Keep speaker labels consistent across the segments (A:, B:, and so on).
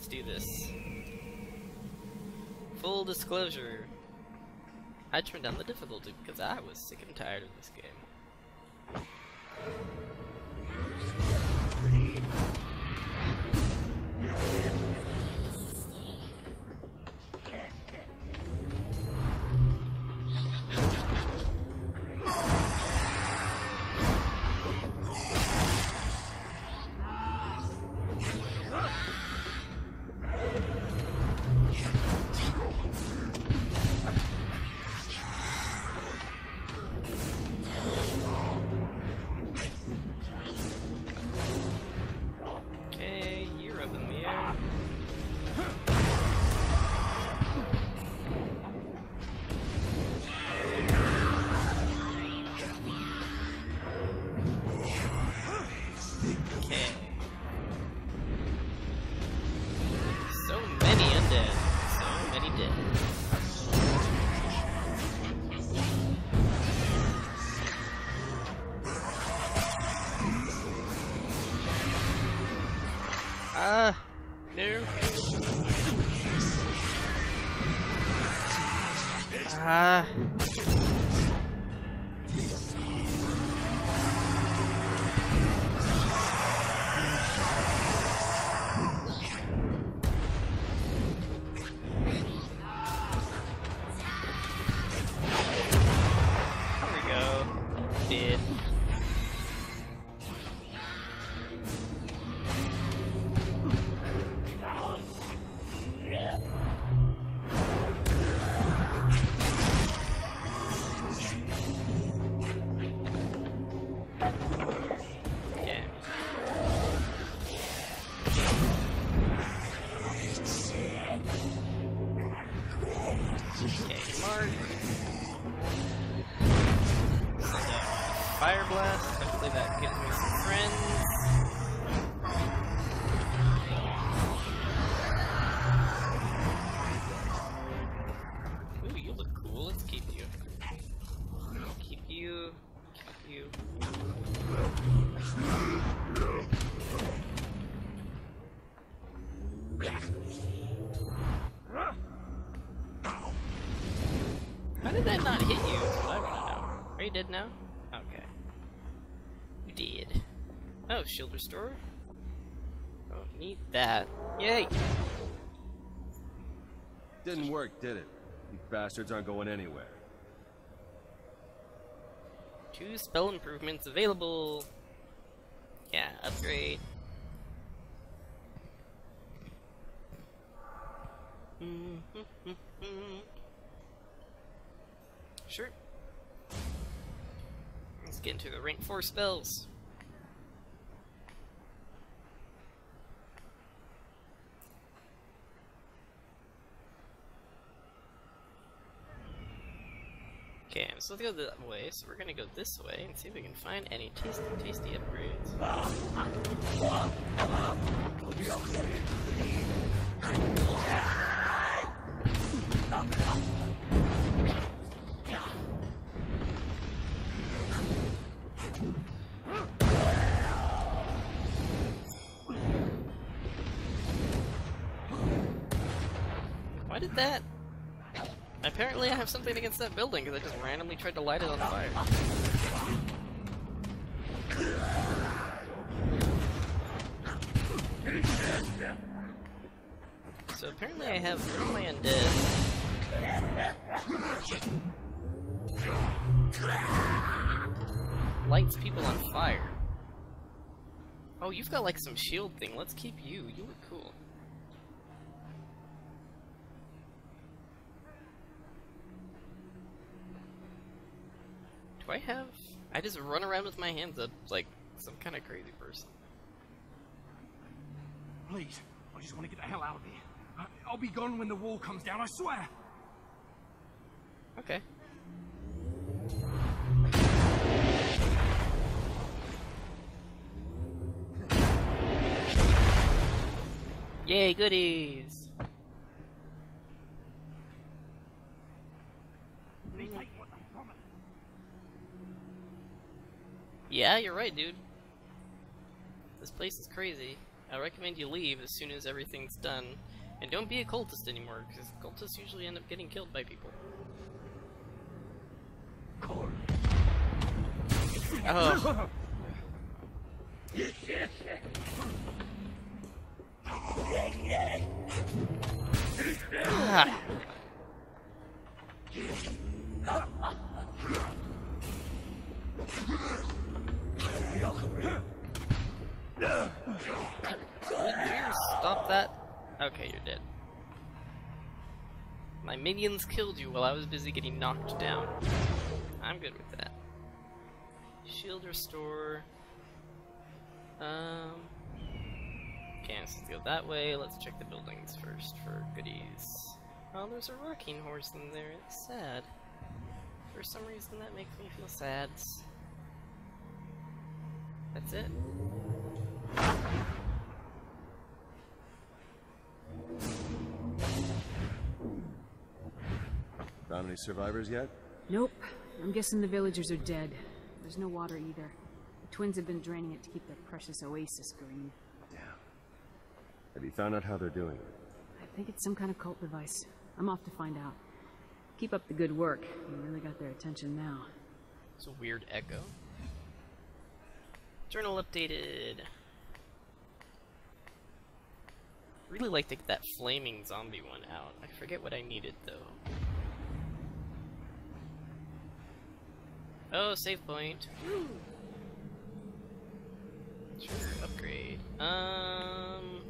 A: let's do this. Full disclosure. I turned down the difficulty because I was sick and tired of this game. Blast. Hopefully that gives me some friends. Shield restore. Don't need that. Yay!
B: Didn't work, did it? These bastards aren't going anywhere.
A: Two spell improvements available. Yeah, upgrade. Sure. Let's get into the rank 4 spells. Okay, so let's go that way. So we're gonna go this way and see if we can find any tasty, tasty upgrades. Something against that building because I just randomly tried to light it on fire. So apparently I have my undead. Lights people on fire. Oh, you've got like some shield thing. Let's keep you. You look cool. Do I have? I just run around with my hands up like some kind of crazy person.
C: Please, I just want to get the hell out of here. I'll be gone when the wall comes down, I swear.
A: Okay. Yay, goodies!
C: They take what they promise.
A: Yeah, you're right, dude. This place is crazy. I recommend you leave as soon as everything's done. And don't be a cultist anymore, because cultists usually end up getting killed by people. Oh. Ah. Would you stop that? Okay, you're dead. My minions killed you while I was busy getting knocked down. I'm good with that. Shield restore. Um. Okay, let's go that way. Let's check the buildings first for goodies. Oh, there's a rocking horse in there. It's sad. For some reason, that makes me feel sad. That's it.
B: Found any survivors yet?
D: Nope. I'm guessing the villagers are dead. There's no water either. The twins have been draining it to keep their precious oasis green.
B: Damn. Have you found out how they're doing?
D: I think it's some kind of cult device. I'm off to find out. Keep up the good work. You really got their attention now.
A: It's a weird echo. Journal updated. Really like to get that flaming zombie one out. I forget what I needed though. Oh, save point. Sure, upgrade. Um.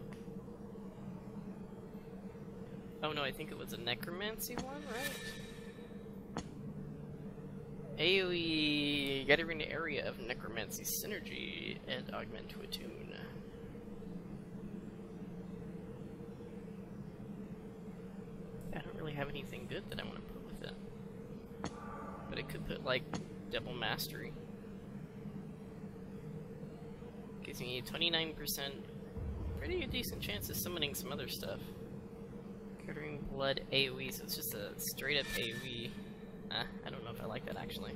A: Oh no, I think it was a necromancy one, right? AoE, get the area of necromancy synergy and augment to attune. I don't really have anything good that I want to put with it. But it could put like double mastery. Gives me 29% pretty decent chance of summoning some other stuff. Guttering Blood AoE, so it's just a straight up AoE. Ah, I don't know if I like that actually.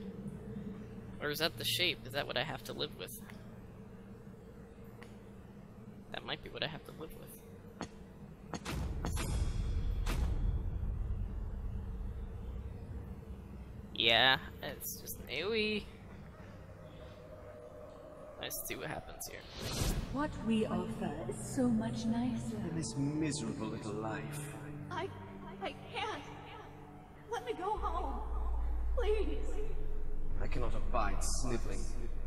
A: Or is that the shape? Is that what I have to live with? That might be what I have to live with. Yeah, it's just AoE. Let's see what happens here.
E: What we offer is so much nicer.
F: than this miserable little life.
E: I, I can't. Let me go home. Please.
F: I cannot abide sniveling.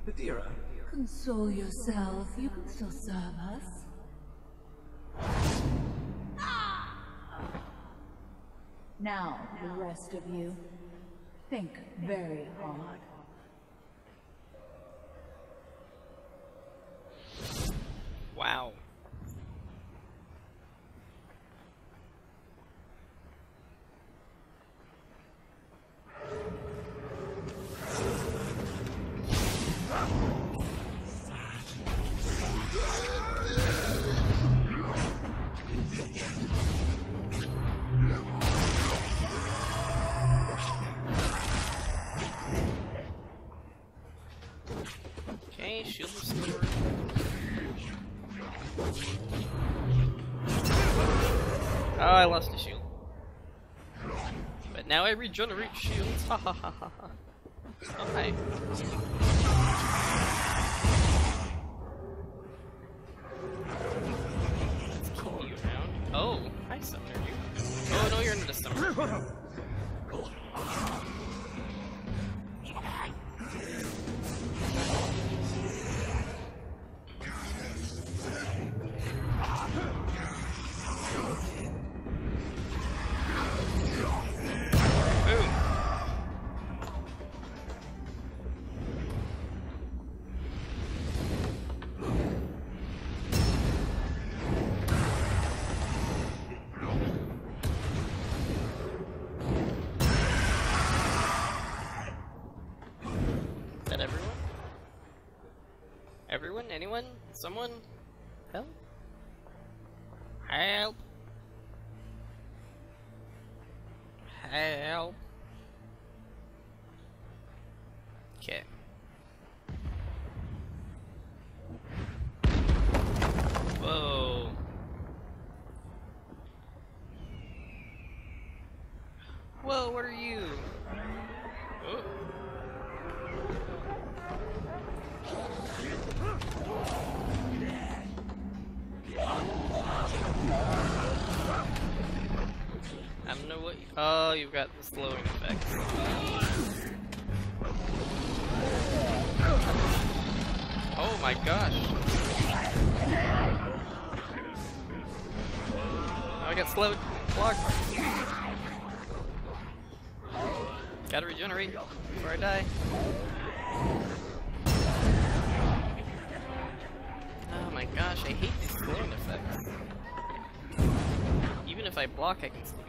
F: Adira,
E: Console yourself. You can still serve us. Now, the rest of you. Think very hard.
A: Wow. Lost a shield. But now I regenerate shields. Ha ha ha ha ha. Anyone? Someone? Help? Help! Help! Okay. Whoa. Whoa, what are you? Oh. I don't know what. You, oh, got the slowing effect. Oh my gosh. Oh, I got slowed. Blocked. Gotta regenerate before I die. Oh my gosh, I hate these slowing effects. Even if I block, I can still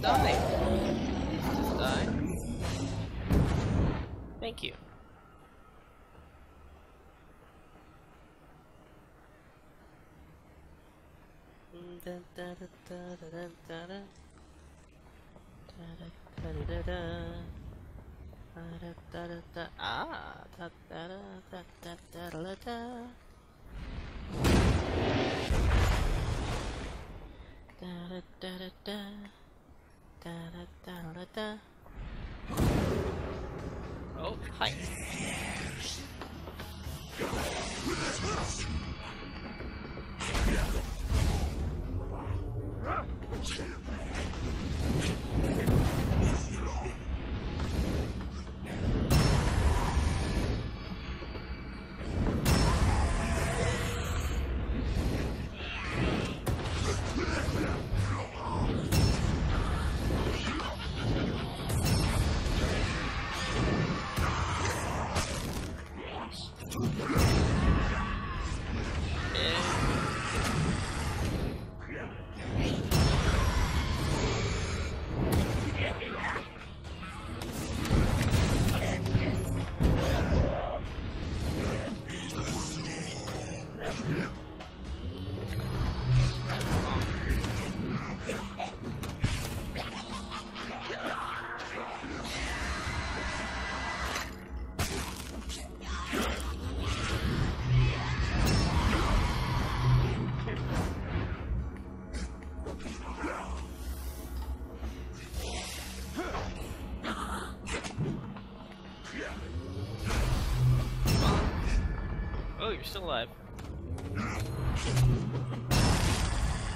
A: Just die. Just die. Thank you. Da da da da Da, da, da, oh, hi.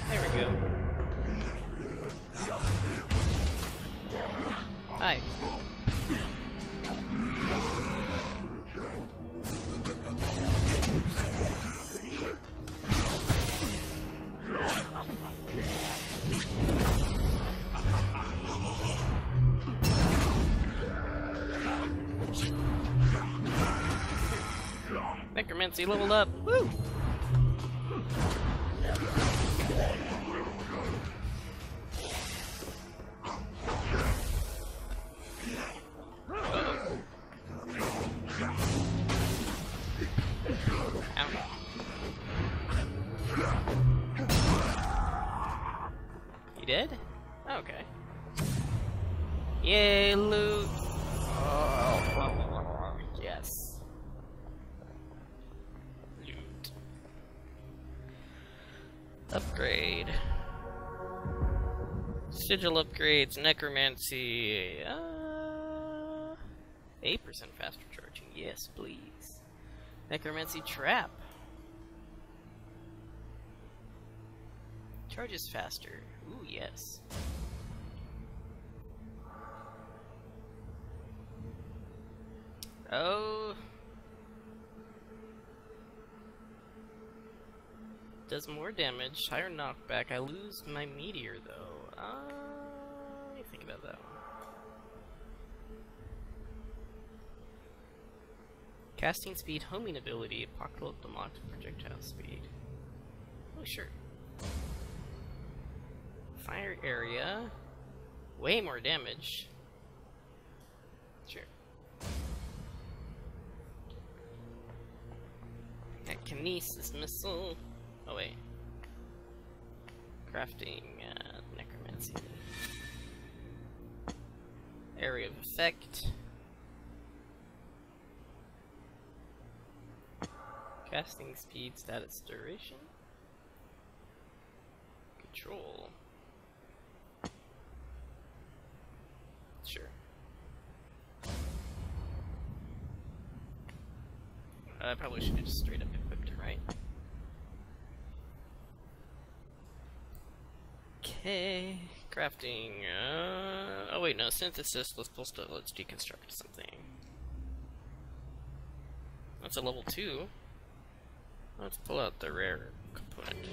A: There we go. Hi. Necromancy leveled up. Woo! Upgrade. Sigil upgrades, necromancy. Uh, 8% faster charging. Yes, please. Necromancy trap. Charges faster. Ooh, yes. Oh. Does more damage, higher knockback. I lose my meteor though. Uh, let me think about that one. Casting speed, homing ability, apocalypse unlocked projectile speed. Oh, sure. Fire area, way more damage. Sure. That kinesis missile. Oh wait. Crafting uh, necromancy. Area of effect. Casting speed, status duration. Control. Sure. I probably should have just straight up equipped it, right? Okay, crafting. Uh, oh wait, no, synthesis. Let's pull stuff. Let's deconstruct something. That's a level two. Let's pull out the rare component.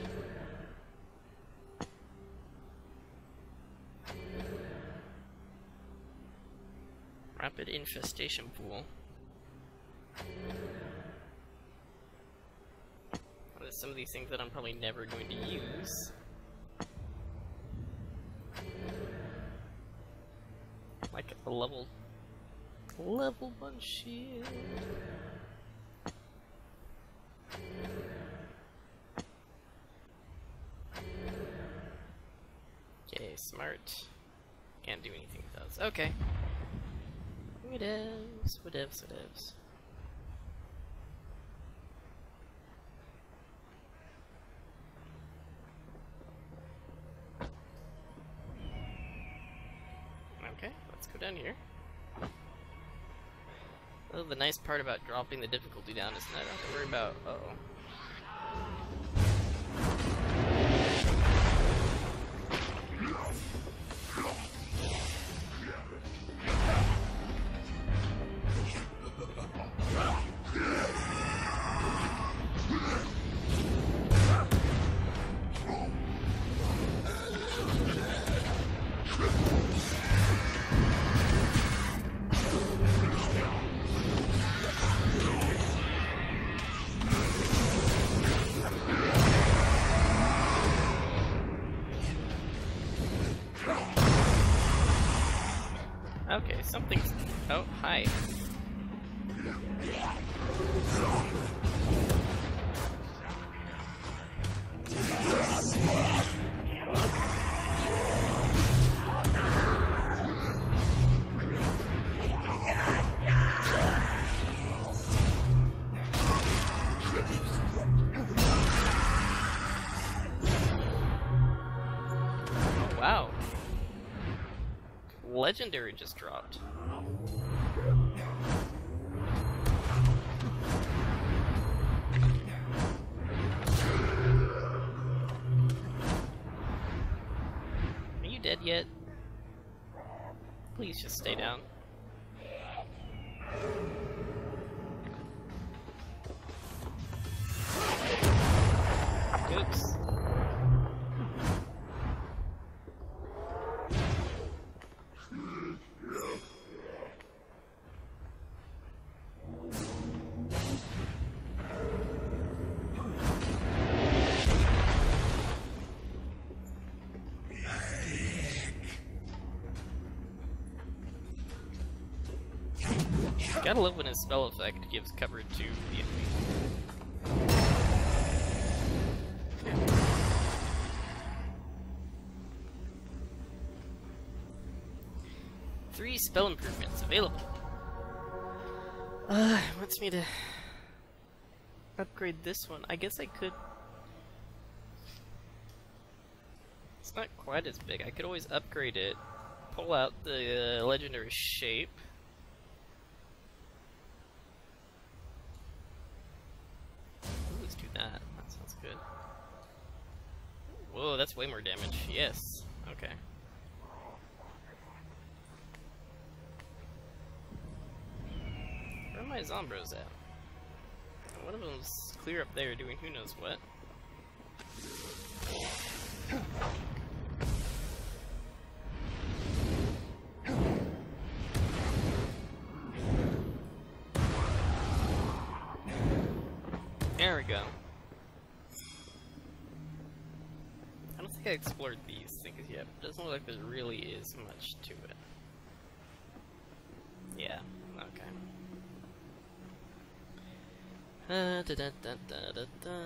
A: Rapid infestation pool. There's some of these things that I'm probably never going to use. Like a level level one shield. Okay, smart. Can't do anything with those. Okay. Whatevs, whatevs, whatevs. Nice part about dropping the difficulty down is that I don't have to worry about. Uh oh. Something's. Oh, hi. Legendary just dropped. Are you dead yet? Please just stay down. Gotta love when his spell effect gives cover to the enemy. Three spell improvements available. Uh, wants me to upgrade this one. I guess I could It's not quite as big. I could always upgrade it, pull out the uh, legendary shape. Let's do that. That sounds good. Whoa, that's way more damage. Yes. Okay. Where are my Zombros at? One of them's clear up there doing who knows what. Doesn't look like there really is much to it. Yeah, okay. Uh, da, da, da.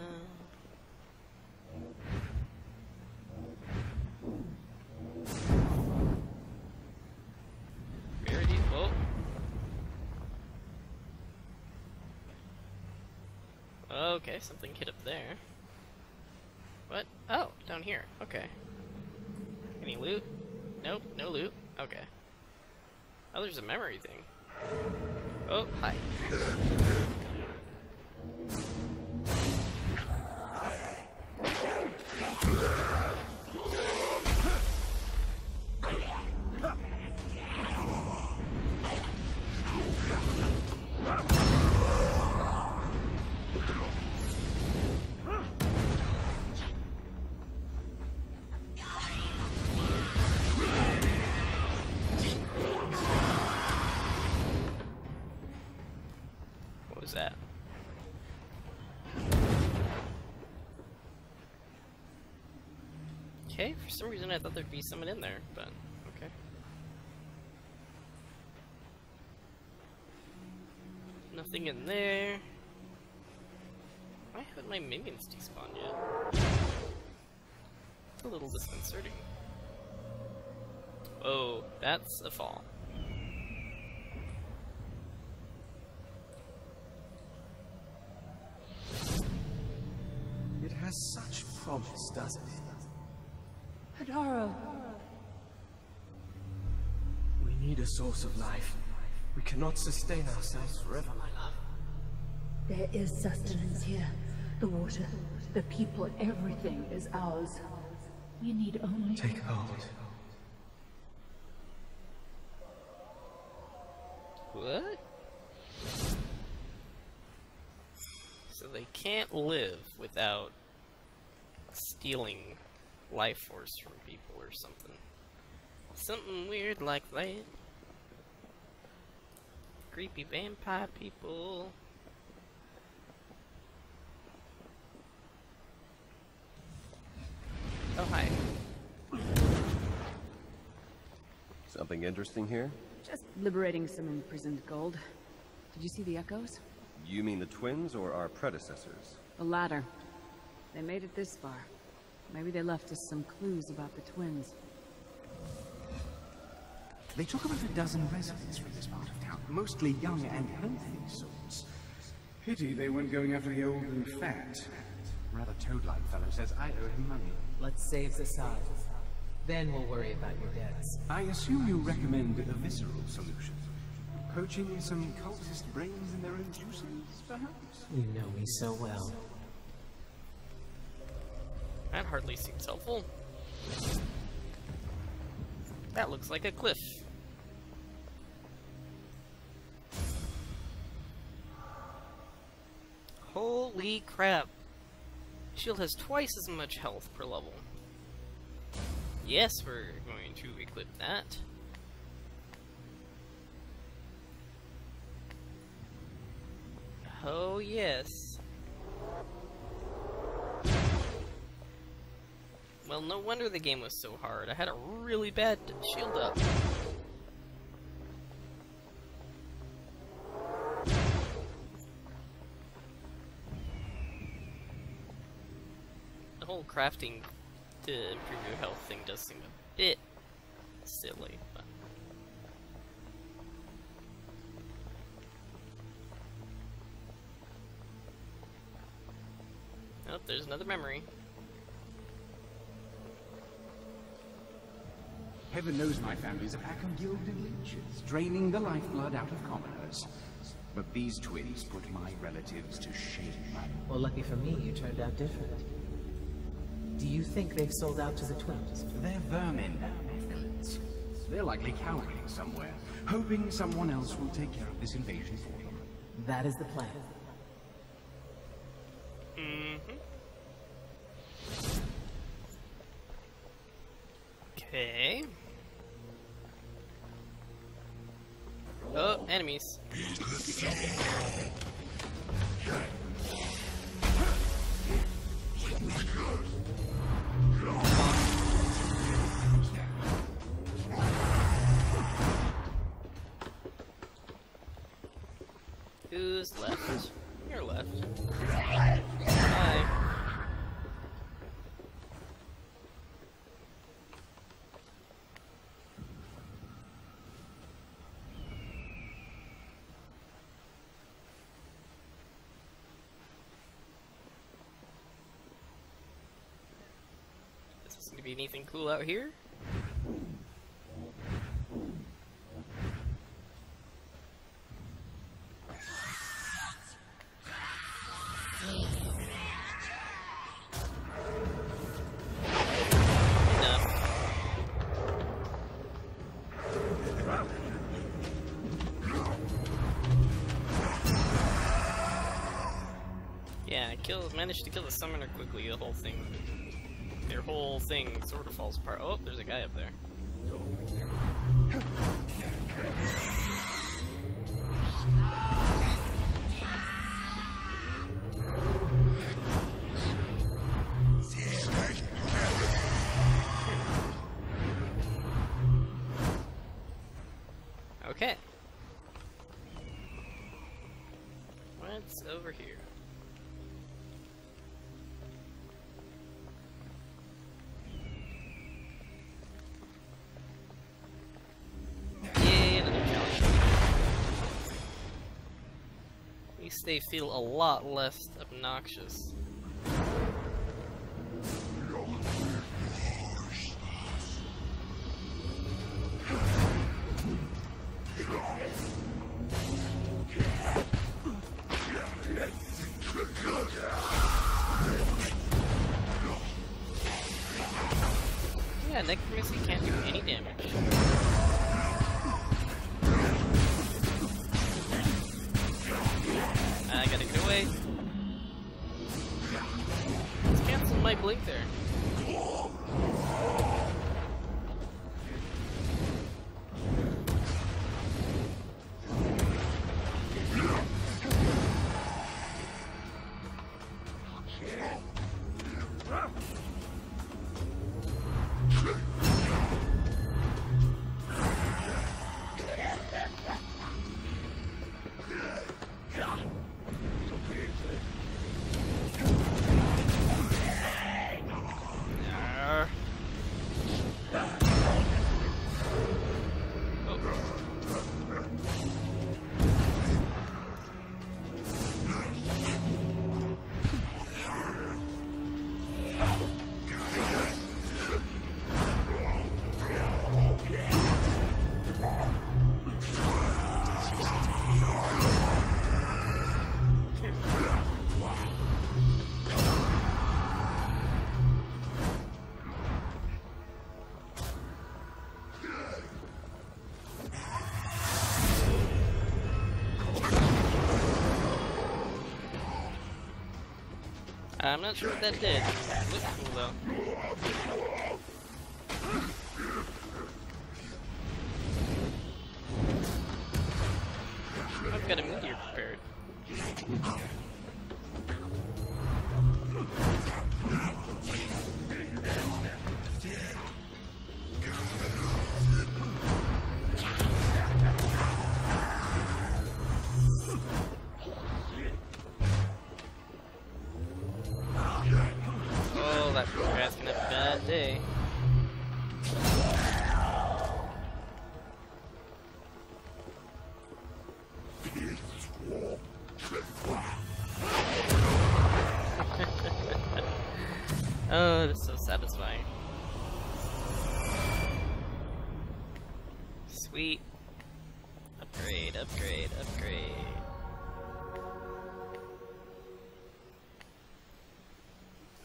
A: Okay, something hit up there. What? Oh, down here. Okay. Any loot? Nope, no loot. Okay. Oh, there's a memory thing. Oh, hi. Was that? Okay, for some reason I thought there'd be someone in there, but okay. Nothing in there. Why haven't my minions despawned yet? It's a little disconcerting. Oh, that's a fall.
F: Doesn't it?
E: Hadaro,
F: We need a source of life. We cannot sustain ourselves forever, my love.
E: there is sustenance here. The water, the people, everything is ours. We need only...
F: Take hold.
A: What? So they can't live without stealing life force from people or something. Something weird like that. Creepy vampire people. Oh, hi.
B: Something interesting here?
D: Just liberating some imprisoned gold. Did you see the echoes?
B: You mean the twins or our predecessors?
D: The latter. They made it this far. Maybe they left us some clues about the twins.
C: They took about a dozen residents from this part of town, mostly young and healthy sorts. Pity they weren't going after the old and fat. Rather toad-like fellow says I owe him money.
G: Let's save the size. Then we'll worry about your debts.
C: I assume you recommend a visceral solution. Poaching some cultist brains in their own juices, perhaps?
G: You know me so well.
A: That hardly seems helpful. That looks like a cliff. Holy crap. Shield has twice as much health per level. Yes, we're going to equip that. Oh, yes. Well, no wonder the game was so hard. I had a really bad shield up. The whole crafting to improve your health thing does seem a bit silly, but... Oh, there's another memory.
C: Heaven knows my family's a pack of gilded leeches, draining the lifeblood out of commoners. But these twins put my relatives to shame.
G: Well, lucky for me, you turned out different. Do you think they've sold out to the twins?
C: They're vermin. They're likely cowering somewhere, hoping someone else will take care of this invasion for them.
G: That is the plan.
A: Who's left? You're left. Hi. Doesn't seem to be anything cool out here. Kill managed to kill the summoner quickly, the whole thing their whole thing sort of falls apart. Oh, there's a guy up there. They feel a lot less obnoxious. Yeah, necromancy can't do any damage. Away. Let's cancel my blink there. I'm not sure what that did. Satisfying. Sweet. Upgrade, upgrade, upgrade.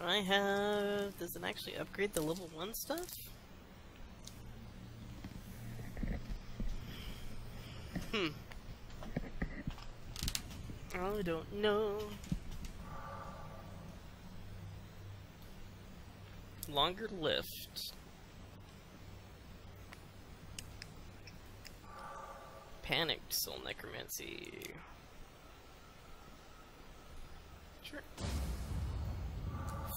A: I have... Does it actually upgrade the level 1 stuff? Hmm. I don't know. Longer lift. Panicked Soul Necromancy. Sure.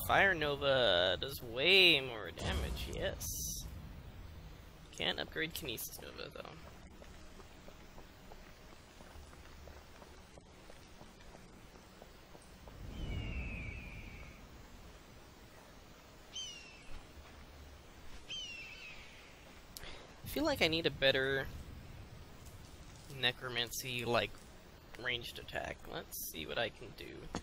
A: Fire Nova does way more damage, yes. Can't upgrade Kinesis Nova though. Feel like I need a better necromancy like ranged attack. Let's see what I can do.